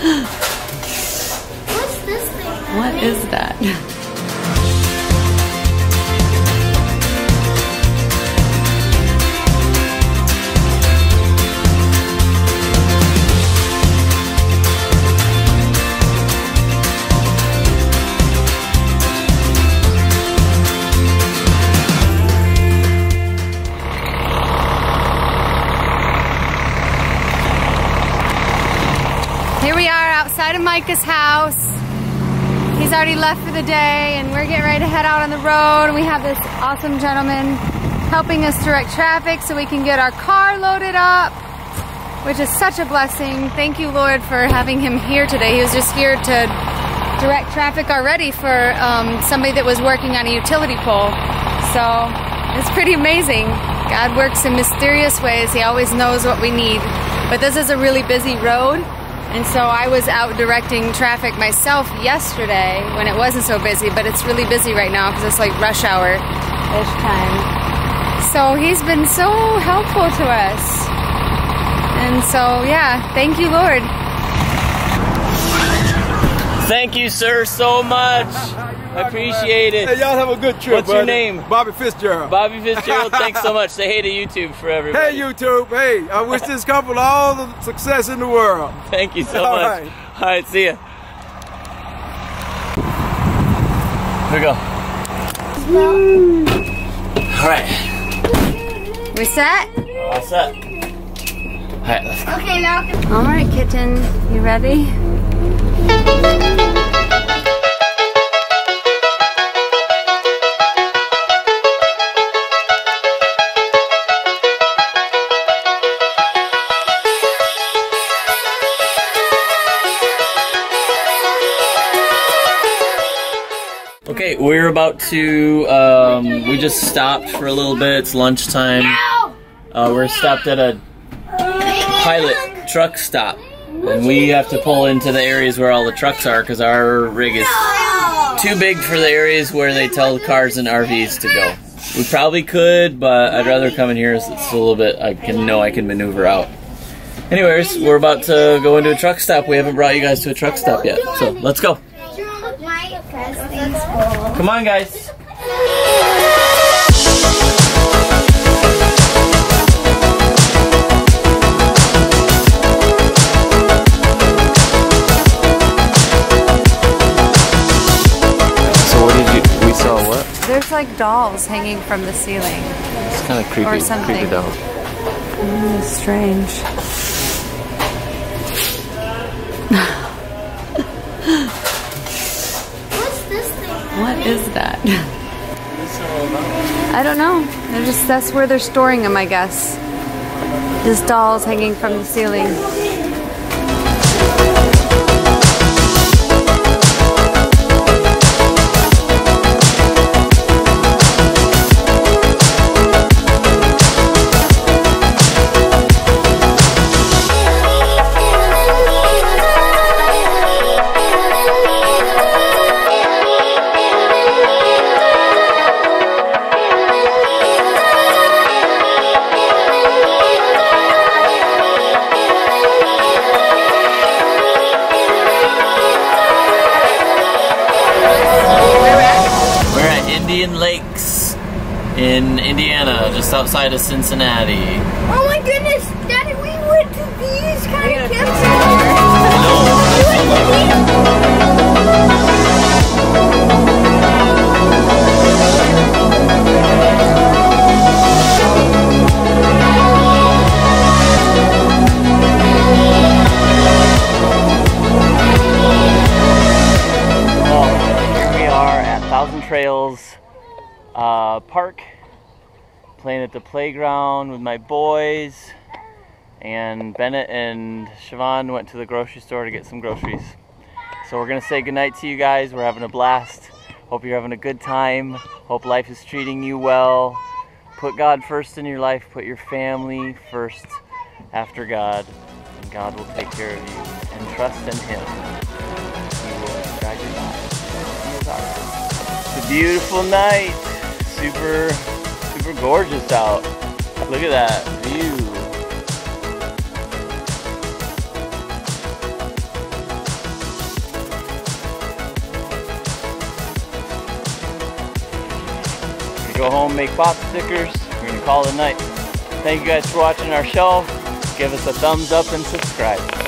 What's this thing? What is that? Micah's house. He's already left for the day and we're getting ready to head out on the road. We have this awesome gentleman helping us direct traffic so we can get our car loaded up, which is such a blessing. Thank you, Lord, for having him here today. He was just here to direct traffic already for um, somebody that was working on a utility pole. So it's pretty amazing. God works in mysterious ways. He always knows what we need. But this is a really busy road. And so I was out directing traffic myself yesterday when it wasn't so busy, but it's really busy right now because it's like rush hour ish time. So he's been so helpful to us. And so, yeah, thank you, Lord. Thank you, sir, so much. I appreciate Hey, it. y'all have a good trip. What's your name? Bobby Fitzgerald. Bobby Fitzgerald, thanks so much. Say hey to YouTube for everybody. Hey, YouTube. Hey, I wish this couple all the success in the world. Thank you so All much. right. All right, see ya. Here we go. All right, We set? all set. All right, let's go. Okay, now All right, kitten, you ready? Okay, we're about to. Um, we just stopped for a little bit. It's lunchtime. Uh, we're stopped at a pilot truck stop, and we have to pull into the areas where all the trucks are because our rig is too big for the areas where they tell cars and RVs to go. We probably could, but I'd rather come in here. It's it's a little bit. I can know I can maneuver out. Anyways, we're about to go into a truck stop. We haven't brought you guys to a truck stop yet, so let's go. My. Come on, guys. So what did you? We saw what? There's like dolls hanging from the ceiling. It's kind of creepy. Or something. Creepy doll. Mm, strange. What's this thing? What is that? I don't know. They're just that's where they're storing them, I guess. Just dolls hanging from the ceiling. In Indiana, just outside of Cincinnati. Oh my goodness, Daddy, we went to these kind of campsites. Oh, here we are at Thousand Trails uh, Park, playing at the playground with my boys. And Bennett and Siobhan went to the grocery store to get some groceries. So we're gonna say goodnight to you guys. We're having a blast. Hope you're having a good time. Hope life is treating you well. Put God first in your life. Put your family first after God. And God will take care of you. And trust in Him. He will guide your life. He is. It's a beautiful night. Super, super gorgeous out. Look at that view. Go home, make pop stickers. We're gonna call it a night. Thank you guys for watching our show. Give us a thumbs up and subscribe.